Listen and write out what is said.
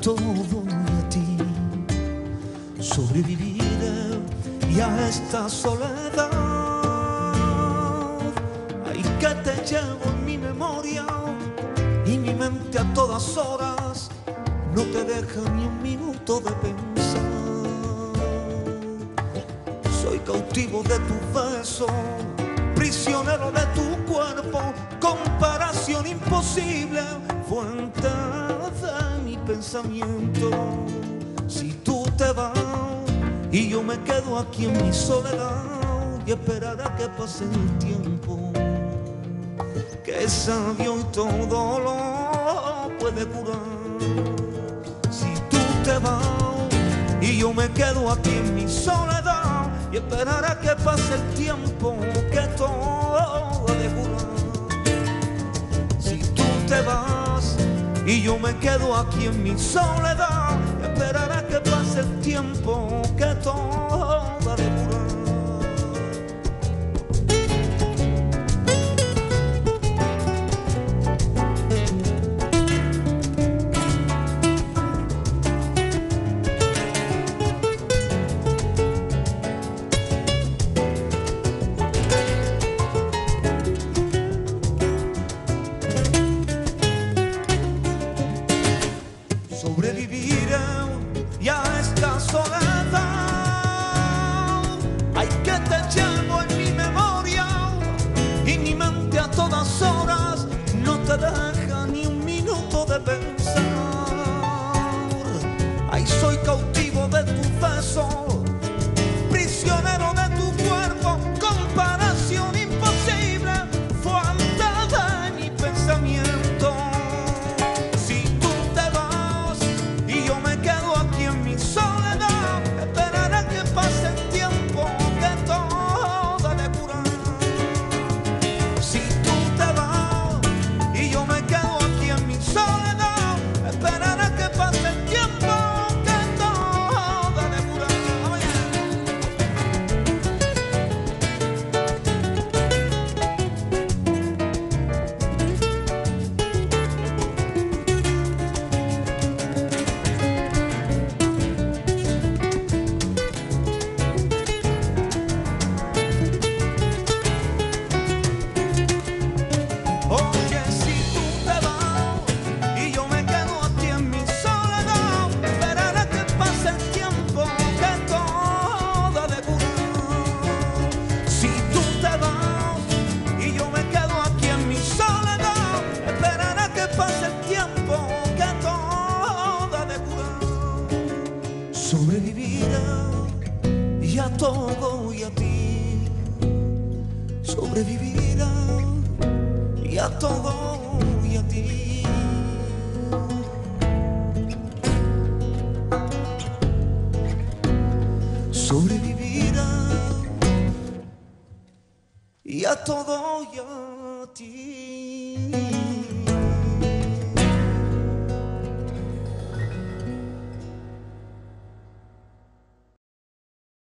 todo y a ti. Sobrevivir y a esta soledad. Hay que te llevo en mi memoria y mi mente a todas horas no te deja ni un minuto de pensar. Soy cautivo de tu beso, prisionero de tu cuerpo, imposible, de mi pensamiento. Si tú te vas y yo me quedo aquí en mi soledad y esperaré que pase el tiempo, que sabio y todo lo puede curar. Si tú te vas y yo me quedo aquí en mi soledad y esperaré que pase el tiempo, y yo me quedo aquí en mi soledad, esperaré que pase el tiempo, sobrevivir y a esta soledad. Hay que te llevo en mi memoria y mi mente a todas horas no te deja curar. Sobreviviré y a todo y a ti. Sobreviviré y a todo y a ti. Sobrevivirá y a todo y a ti.